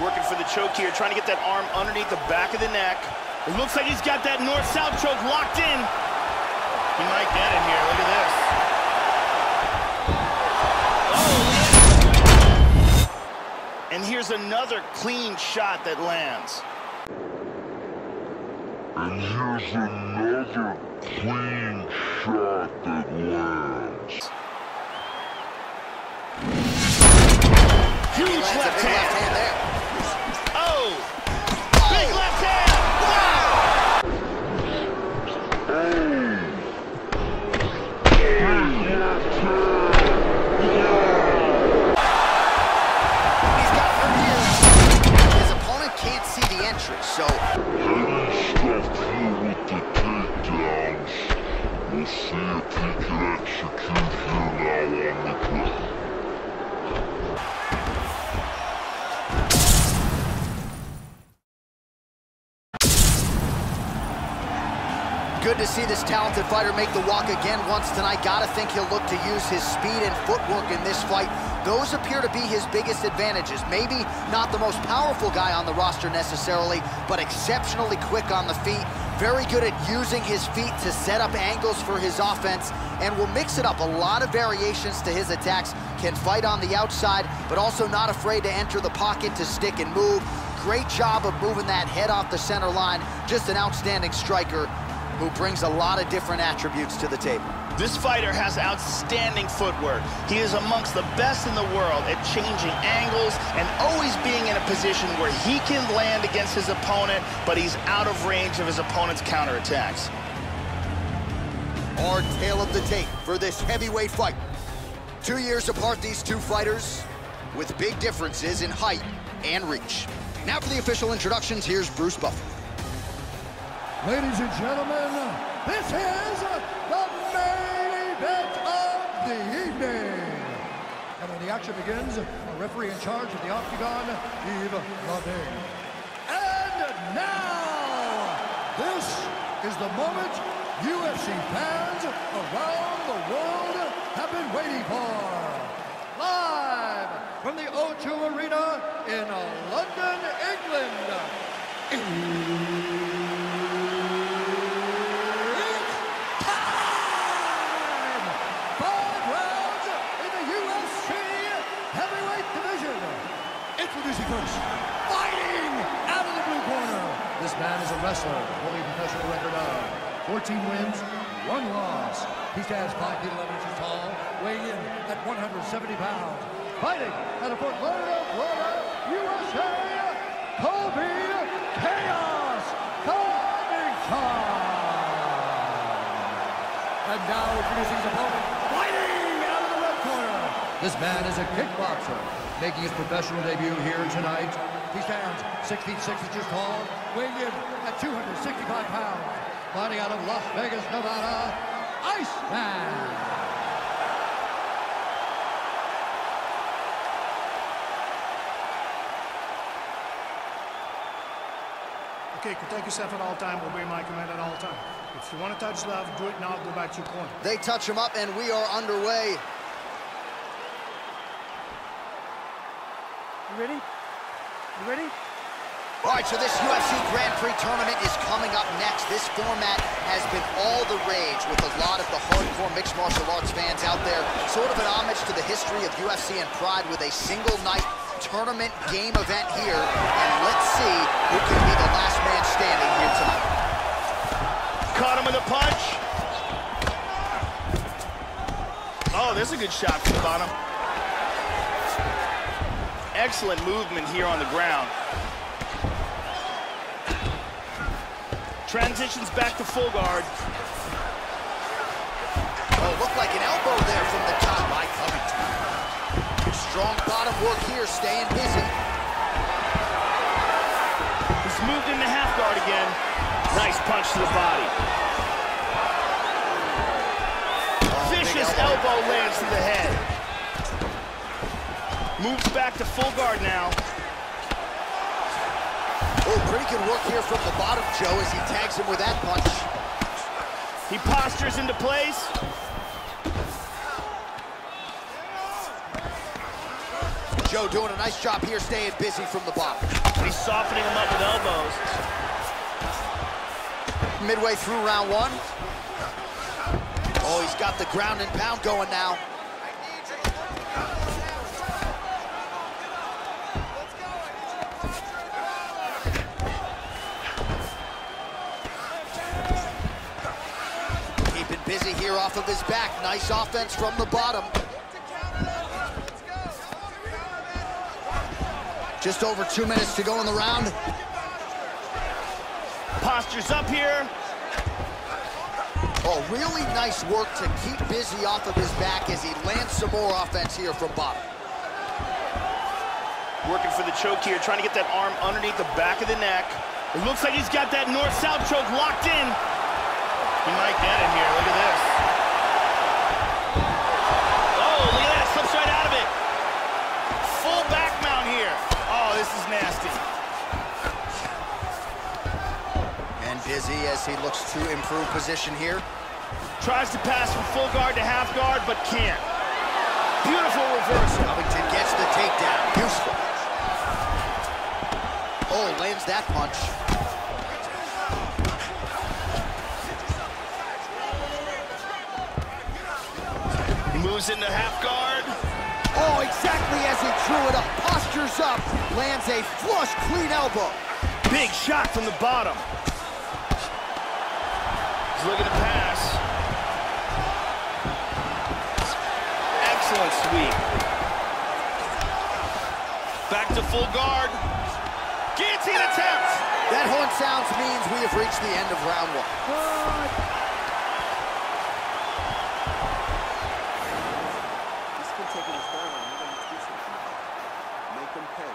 Working for the choke here, trying to get that arm underneath the back of the neck. It looks like he's got that north-south choke locked in. He might get it here. Look at this. Oh, and here's another clean shot that lands. And here's another clean shot that lands. Huge left big left hand. See so to see this talented fighter make the walk again once tonight. Gotta think he'll look to use his speed and footwork in this fight. Those appear to be his biggest advantages. Maybe not the most powerful guy on the roster necessarily, but exceptionally quick on the feet. Very good at using his feet to set up angles for his offense and will mix it up. A lot of variations to his attacks. Can fight on the outside, but also not afraid to enter the pocket to stick and move. Great job of moving that head off the center line. Just an outstanding striker who brings a lot of different attributes to the table. This fighter has outstanding footwork. He is amongst the best in the world at changing angles and always being in a position where he can land against his opponent, but he's out of range of his opponent's counterattacks. Our tale of the tape for this heavyweight fight. Two years apart, these two fighters, with big differences in height and reach. Now for the official introductions, here's Bruce Buffer. Ladies and gentlemen, this is the main event of the evening. And when the action begins, a referee in charge of the Octagon, Yves Lavigne. And now, this is the moment UFC fans around the world have been waiting for. Live from the O2 Arena in London, England. It's time! Five rounds in the UFC heavyweight division. Introducing first, fighting out of the blue corner. This man is a wrestler, holding a professional record of 14 wins, one loss. He stands 5 feet 11 inches tall, weighing in at 170 pounds. Fighting out of Fort Lauderdale, Florida, USA, Colby Chaos Covington. And now introducing his opponent, fighting out of the red corner. This man is a kickboxer, making his professional debut here tonight. He stands 6 feet 6 inches tall, weighing in at 265 pounds. Fighting out of Las Vegas, Nevada, Iceman. Okay, protect yourself at all time, obey my command at all time. If you want to touch love, do it now, go back to your corner. They touch him up, and we are underway. You ready? You ready? All right, so this UFC Grand Prix tournament is coming up next. This format has been all the rage with a lot of the hardcore mixed martial arts fans out there. Sort of an homage to the history of UFC and Pride with a single night tournament game event here. And let's see who can be the last man standing here tonight. Caught him with a punch. Oh, there's a good shot from the bottom. Excellent movement here on the ground. Transitions back to full guard. Oh, looked like an elbow there from the top by Covington. Strong bottom work here, staying busy. He's moved into half guard again. Nice punch to the body. Oh, Vicious elbow lands to the head. Moves back to full guard now. Oh, pretty good work here from the bottom, Joe, as he tags him with that punch. He postures into place. Joe doing a nice job here staying busy from the bottom. He's softening him up with elbows. Midway through round one. Oh, he's got the ground and pound going now. Here off of his back. Nice offense from the bottom. Just over two minutes to go in the round. Postures up here. Oh, really nice work to keep busy off of his back as he lands some more offense here from bottom. Working for the choke here, trying to get that arm underneath the back of the neck. It looks like he's got that north-south choke locked in. He might get it here, look at this. Oh, look at that, slips right out of it. Full back mount here. Oh, this is nasty. And busy as he looks to improve position here. Tries to pass from full guard to half guard, but can't. Beautiful reversal. Covington gets the takedown. Useful. Oh, lands that punch. Moves into half guard. Oh, exactly as he drew it up. Postures up. Lands a flush, clean elbow. Big shot from the bottom. He's looking to pass. Excellent sweep. Back to full guard. Guillotine attempt. That horn sounds means we have reached the end of round one. This can take his down. You're going to do something. Make him pay.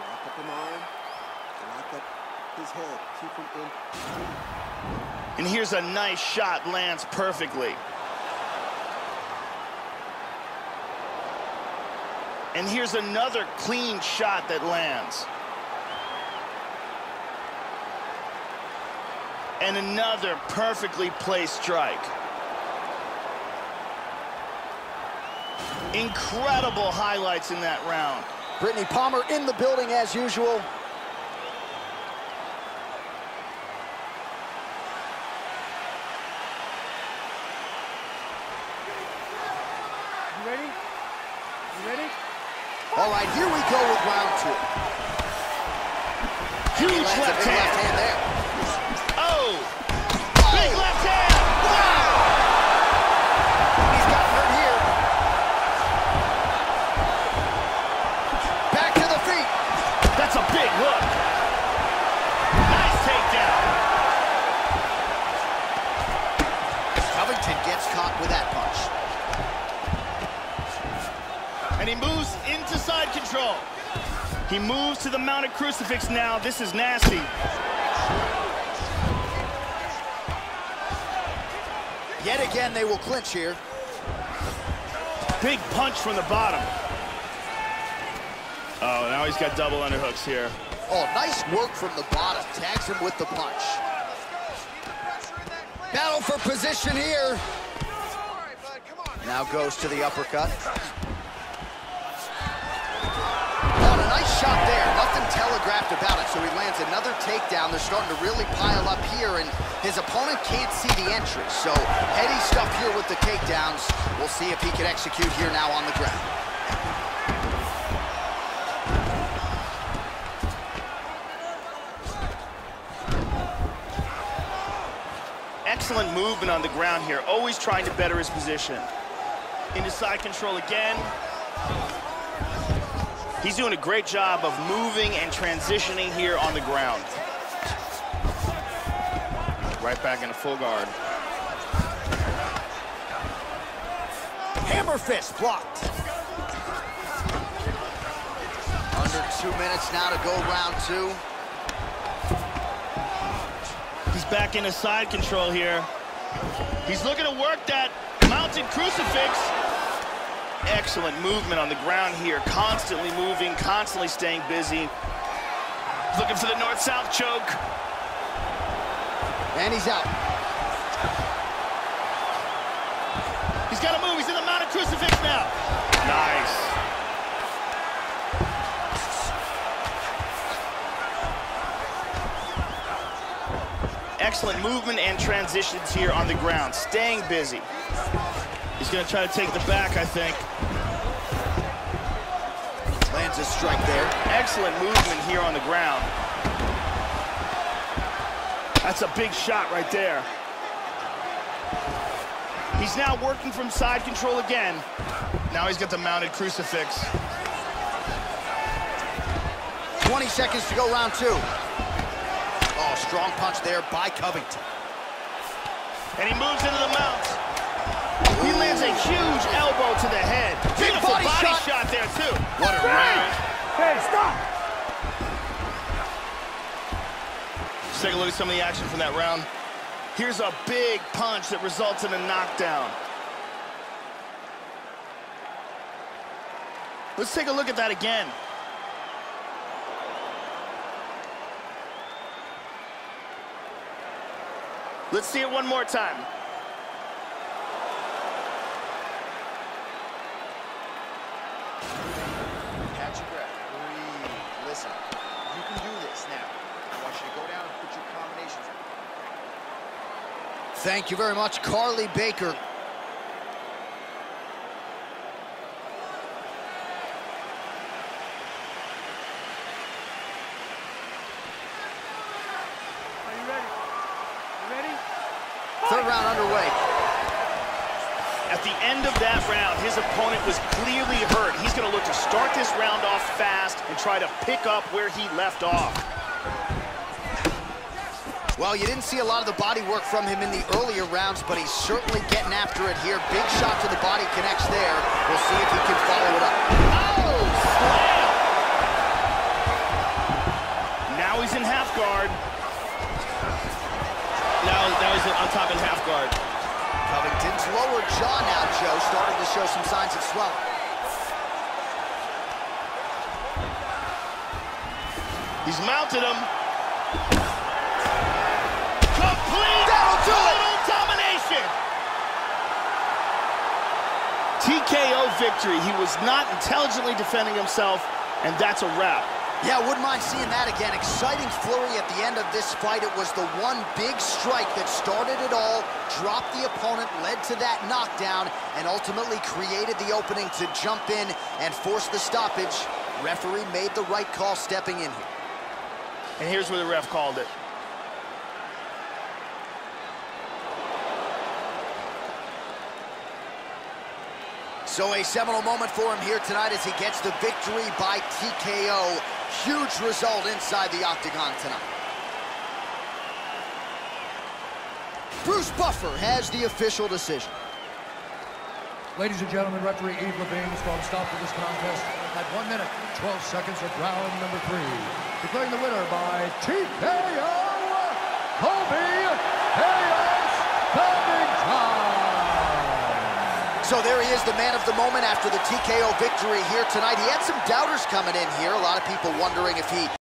Lock up an arm. Lock up his head. Keep him in. And here's a nice shot, lands perfectly. And here's another clean shot that lands. And another perfectly placed strike. Incredible highlights in that round. Brittany Palmer in the building as usual. You ready? You ready? All right, here we go with round two. Huge left big left hand. hand there. He moves to the mounted crucifix now. This is nasty. Yet again, they will clinch here. Big punch from the bottom. Oh, now he's got double underhooks here. Oh, nice work from the bottom. Tags him with the punch. Battle for position here. Now goes to the uppercut. Shot there. Nothing telegraphed about it, so he lands another takedown. They're starting to really pile up here, and his opponent can't see the entry. So heady stuff here with the takedowns. We'll see if he can execute here now on the ground. Excellent movement on the ground here, always trying to better his position. Into side control again. He's doing a great job of moving and transitioning here on the ground. Right back into full guard. Hammer fist blocked. Under two minutes now to go round two. He's back into side control here. He's looking to work that mounted crucifix excellent movement on the ground here. Constantly moving, constantly staying busy. Looking for the north-south choke. And he's out. He's got to move. He's in the mounted crucifix now. Nice. Excellent movement and transitions here on the ground. Staying busy. He's gonna try to take the back, I think. Lands a strike there. Excellent movement here on the ground. That's a big shot right there. He's now working from side control again. Now he's got the mounted crucifix. 20 seconds to go round two. Oh, strong punch there by Covington. And he moves into the mount. He lands a huge elbow to the head. Big Beautiful body body, shot. shot. there, too. What a round. Hey, stop! Let's take a look at some of the action from that round. Here's a big punch that results in a knockdown. Let's take a look at that again. Let's see it one more time. Catch your breath. Breathe. Listen. You can do this now. I want you to go down and put your combinations. Thank you very much, Carly Baker. Are you ready? You ready? Third round underway. At the end of that round, his opponent was clearly hurt. He's going to look to start this round off fast and try to pick up where he left off. Well, you didn't see a lot of the body work from him in the earlier rounds, but he's certainly getting after it here. Big shot to the body connects there. We'll see if he can follow it up. Oh, slam! Now he's in half guard. Now, now he's on top in half guard. Covington's lower jaw now, Joe, starting to show some signs of swelling. He's mounted him. Complete That'll do it. total domination. TKO victory. He was not intelligently defending himself, and that's a wrap. Yeah, wouldn't mind seeing that again. Exciting flurry at the end of this fight. It was the one big strike that started it all, dropped the opponent, led to that knockdown, and ultimately created the opening to jump in and force the stoppage. Referee made the right call stepping in here. And here's where the ref called it. So a seminal moment for him here tonight as he gets the victory by TKO. Huge result inside the octagon tonight. Bruce Buffer has the official decision. Ladies and gentlemen, referee Yves Lavigne has called stop to this contest at 1 minute, 12 seconds of round number three. Declaring the winner by TKO, Colby So there he is, the man of the moment after the TKO victory here tonight. He had some doubters coming in here. A lot of people wondering if he